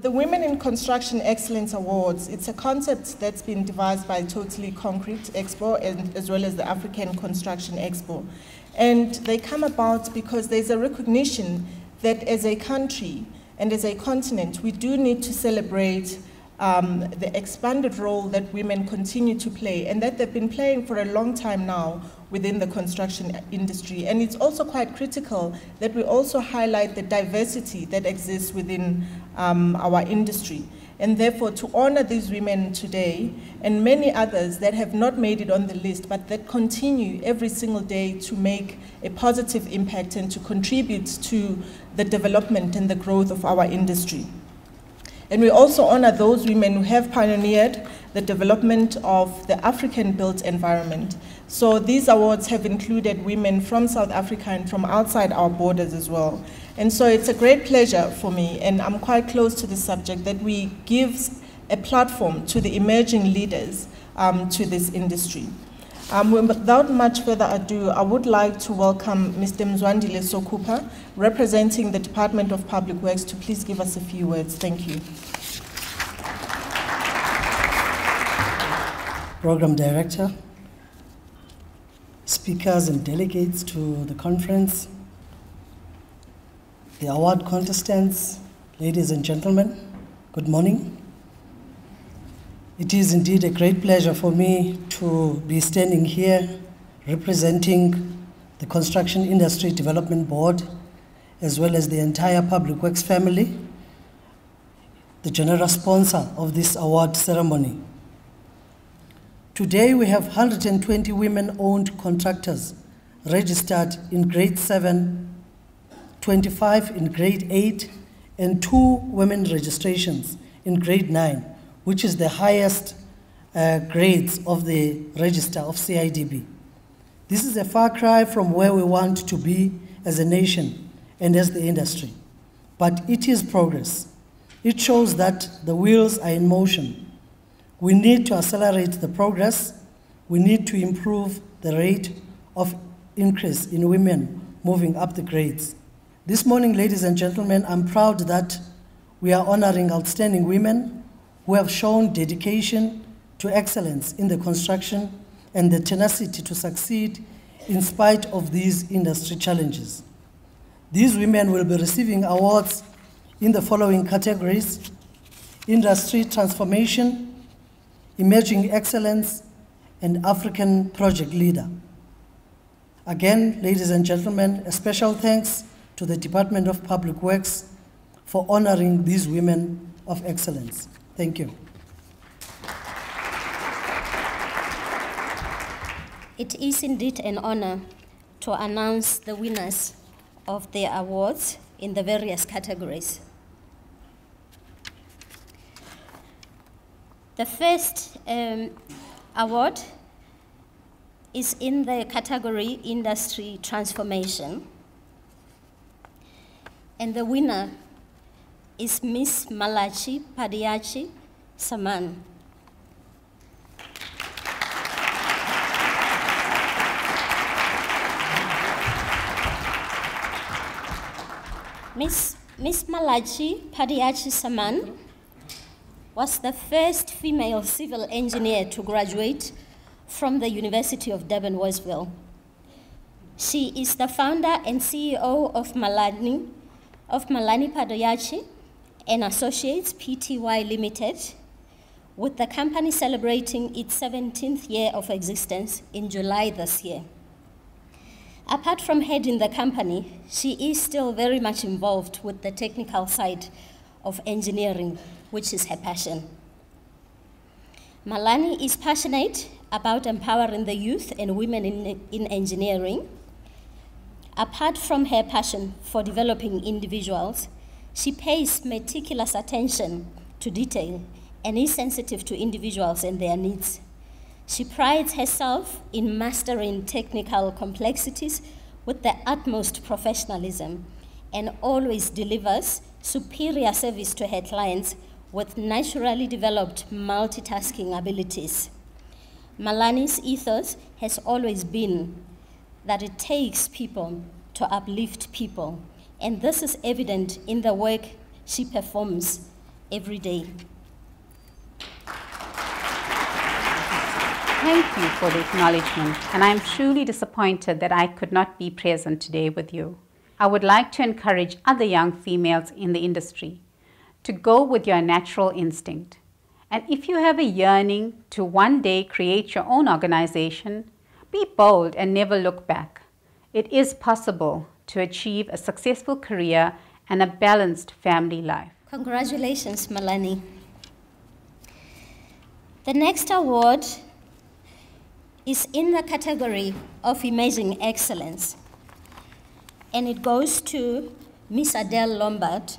the Women in Construction Excellence Awards, it's a concept that's been devised by Totally Concrete Expo and as well as the African Construction Expo. And they come about because there's a recognition that as a country and as a continent, we do need to celebrate um, the expanded role that women continue to play and that they've been playing for a long time now within the construction industry. And it's also quite critical that we also highlight the diversity that exists within um, our industry. And therefore, to honor these women today and many others that have not made it on the list, but that continue every single day to make a positive impact and to contribute to the development and the growth of our industry. And we also honor those women who have pioneered the development of the African built environment. So these awards have included women from South Africa and from outside our borders as well. And so it's a great pleasure for me, and I'm quite close to the subject, that we give a platform to the emerging leaders um, to this industry. Um, without much further ado, I would like to welcome Mr. Mzwandile Sokupa, representing the Department of Public Works, to please give us a few words. Thank you. Program Director, speakers and delegates to the conference, the award contestants, ladies and gentlemen, good morning. It is indeed a great pleasure for me to be standing here representing the Construction Industry Development Board as well as the entire Public Works family, the general sponsor of this award ceremony. Today we have 120 women-owned contractors registered in grade 7, 25 in grade 8, and two women registrations in grade 9 which is the highest uh, grades of the register of CIDB. This is a far cry from where we want to be as a nation and as the industry. But it is progress. It shows that the wheels are in motion. We need to accelerate the progress. We need to improve the rate of increase in women moving up the grades. This morning, ladies and gentlemen, I'm proud that we are honoring outstanding women who have shown dedication to excellence in the construction and the tenacity to succeed in spite of these industry challenges. These women will be receiving awards in the following categories industry transformation, emerging excellence, and African project leader. Again, ladies and gentlemen, a special thanks to the Department of Public Works for honoring these women of excellence. Thank you. It is indeed an honor to announce the winners of the awards in the various categories. The first um, award is in the category Industry Transformation. And the winner is Miss Malani Padayachee Saman. Miss, Miss Malani Padayachee Saman was the first female civil engineer to graduate from the University of Durban Westville. She is the founder and CEO of Malani, of Malani Padayachee, and Associates Pty Limited, with the company celebrating its 17th year of existence in July this year. Apart from heading the company, she is still very much involved with the technical side of engineering, which is her passion. Malani is passionate about empowering the youth and women in, in engineering. Apart from her passion for developing individuals, she pays meticulous attention to detail and is sensitive to individuals and their needs. She prides herself in mastering technical complexities with the utmost professionalism and always delivers superior service to her clients with naturally developed multitasking abilities. Malani's ethos has always been that it takes people to uplift people and this is evident in the work she performs every day. Thank you for the acknowledgement, and I am truly disappointed that I could not be present today with you. I would like to encourage other young females in the industry to go with your natural instinct. And if you have a yearning to one day create your own organization, be bold and never look back. It is possible to achieve a successful career and a balanced family life. Congratulations, Malani. The next award is in the category of Emerging Excellence, and it goes to Miss Adele Lombard,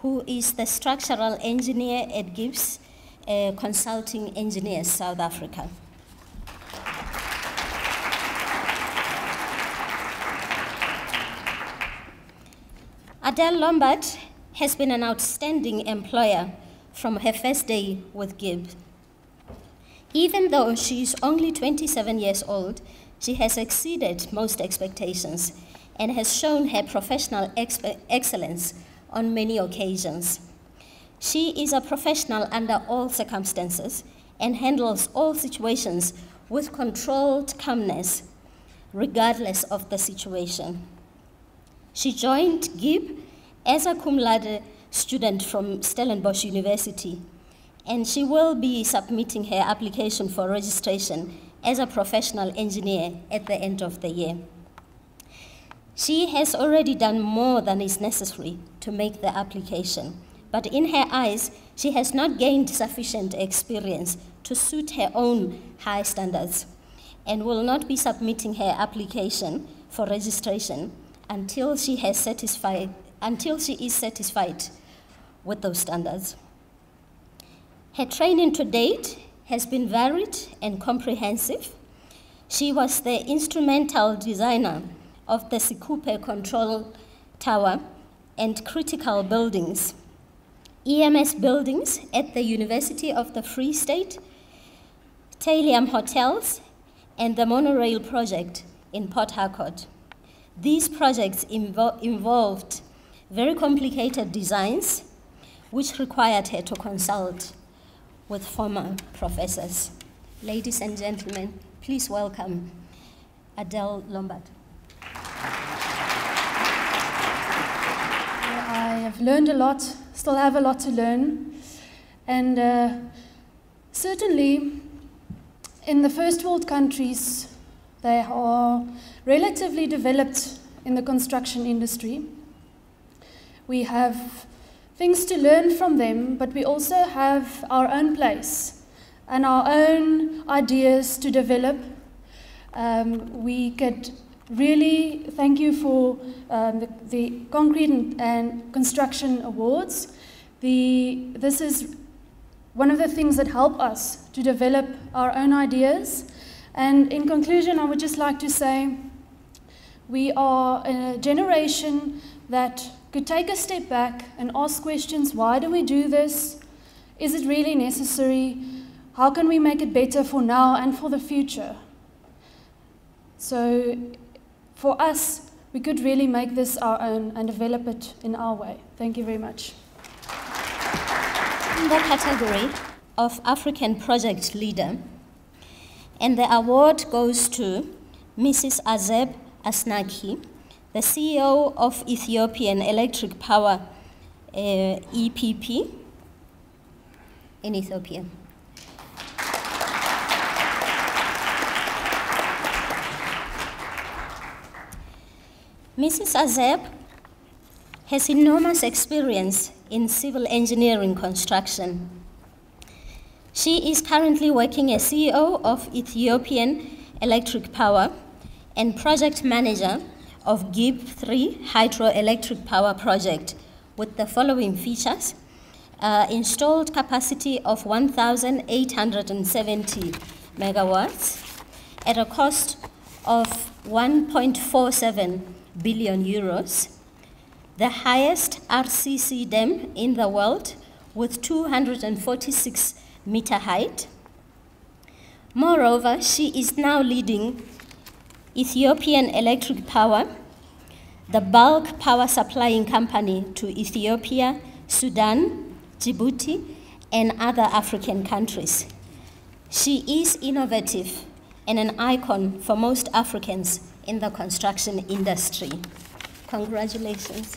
who is the structural engineer at Gibbs uh, Consulting Engineers, South Africa. Adele Lombard has been an outstanding employer from her first day with Gibbs. Even though she is only 27 years old, she has exceeded most expectations and has shown her professional excellence on many occasions. She is a professional under all circumstances and handles all situations with controlled calmness, regardless of the situation. She joined GIBB as a cum laude student from Stellenbosch University, and she will be submitting her application for registration as a professional engineer at the end of the year. She has already done more than is necessary to make the application, but in her eyes, she has not gained sufficient experience to suit her own high standards and will not be submitting her application for registration until she has satisfied until she is satisfied with those standards. Her training to date has been varied and comprehensive. She was the instrumental designer of the Sikupe Control Tower and critical buildings, EMS buildings at the University of the Free State, Talium Hotels, and the monorail project in Port Harcourt. These projects invo involved very complicated designs, which required her to consult with former professors. Ladies and gentlemen, please welcome Adele Lombard. I have learned a lot, still have a lot to learn, and uh, certainly in the first world countries, they are relatively developed in the construction industry. We have things to learn from them, but we also have our own place and our own ideas to develop. Um, we could really thank you for um, the, the, Concrete and, and Construction Awards. The, this is one of the things that help us to develop our own ideas and in conclusion, I would just like to say we are a generation that could take a step back and ask questions why do we do this? Is it really necessary? How can we make it better for now and for the future? So, for us, we could really make this our own and develop it in our way. Thank you very much. In the category of African project leader, and the award goes to Mrs. Azeb Asnake, the CEO of Ethiopian Electric Power uh, EPP in Ethiopia. Mrs. Azeb has enormous experience in civil engineering construction she is currently working as CEO of Ethiopian Electric Power and project manager of Gibe 3 hydroelectric power project with the following features. Uh, installed capacity of 1,870 megawatts at a cost of 1.47 billion euros, the highest RCC dam in the world with 246 meter height. Moreover, she is now leading Ethiopian Electric Power, the bulk power supplying company to Ethiopia, Sudan, Djibouti, and other African countries. She is innovative and an icon for most Africans in the construction industry. Congratulations.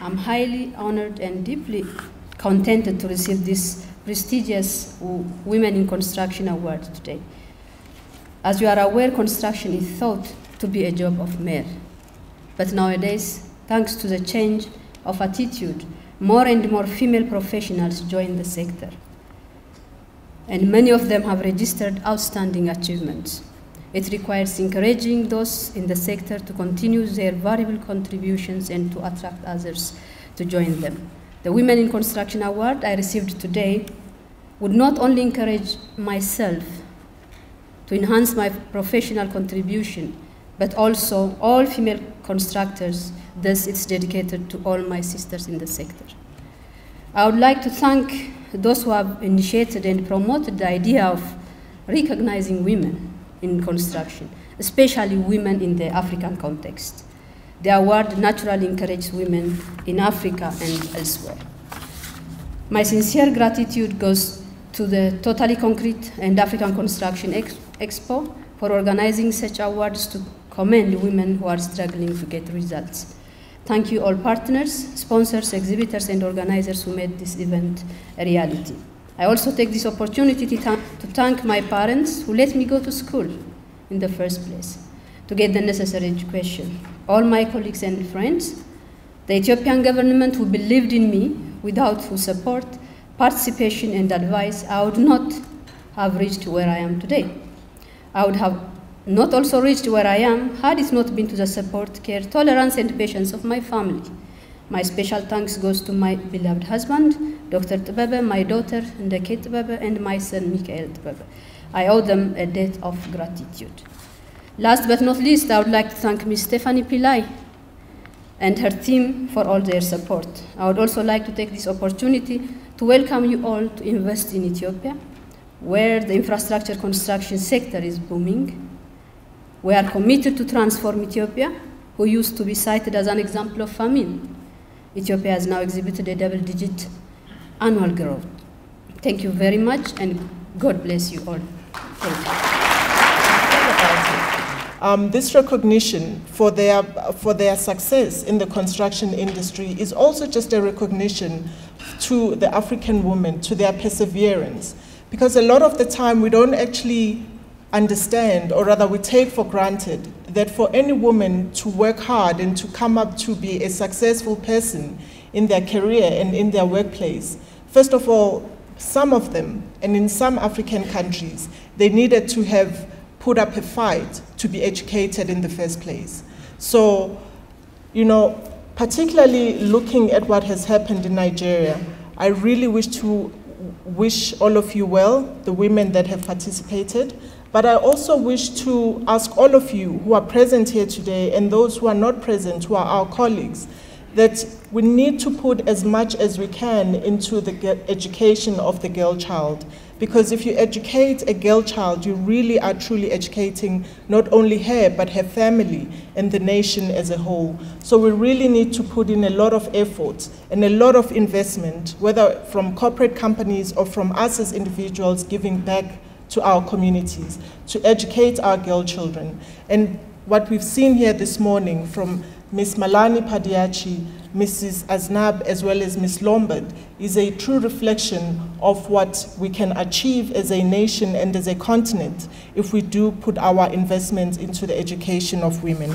I'm highly honored and deeply contented to receive this prestigious Women in Construction Award today. As you are aware, construction is thought to be a job of men. But nowadays, thanks to the change of attitude, more and more female professionals join the sector. And many of them have registered outstanding achievements. It requires encouraging those in the sector to continue their valuable contributions and to attract others to join them. The Women in Construction Award I received today would not only encourage myself to enhance my professional contribution, but also all female constructors, thus it's dedicated to all my sisters in the sector. I would like to thank those who have initiated and promoted the idea of recognizing women in construction, especially women in the African context. The award naturally encourages women in Africa and elsewhere. My sincere gratitude goes to the Totally Concrete and African Construction Ex Expo for organizing such awards to commend women who are struggling to get results. Thank you all partners, sponsors, exhibitors, and organizers who made this event a reality. I also take this opportunity to, to thank my parents who let me go to school in the first place to get the necessary education. All my colleagues and friends, the Ethiopian government who believed in me, without whose support, participation, and advice, I would not have reached where I am today. I would have not also reached where I am had it not been to the support, care, tolerance, and patience of my family. My special thanks goes to my beloved husband, Dr. Tbebe, my daughter, Ndeke Tbebe, and my son, Mikael Tbebe. I owe them a debt of gratitude. Last but not least, I would like to thank Ms. Stephanie Pillai and her team for all their support. I would also like to take this opportunity to welcome you all to invest in Ethiopia, where the infrastructure construction sector is booming we are committed to transform Ethiopia, who used to be cited as an example of famine. Ethiopia has now exhibited a double digit annual growth. Thank you very much, and God bless you all. Um, this recognition for their, for their success in the construction industry is also just a recognition to the African women, to their perseverance. Because a lot of the time we don't actually understand, or rather we take for granted, that for any woman to work hard and to come up to be a successful person in their career and in their workplace, first of all, some of them, and in some African countries, they needed to have put up a fight to be educated in the first place. So, you know, particularly looking at what has happened in Nigeria, I really wish to wish all of you well, the women that have participated. But I also wish to ask all of you who are present here today and those who are not present, who are our colleagues, that we need to put as much as we can into the education of the girl child. Because if you educate a girl child, you really are truly educating not only her, but her family and the nation as a whole. So we really need to put in a lot of effort and a lot of investment, whether from corporate companies or from us as individuals giving back to our communities, to educate our girl children. And what we've seen here this morning from Ms. Malani Padayachee, Mrs. Aznab, as well as Ms. Lombard, is a true reflection of what we can achieve as a nation and as a continent if we do put our investments into the education of women.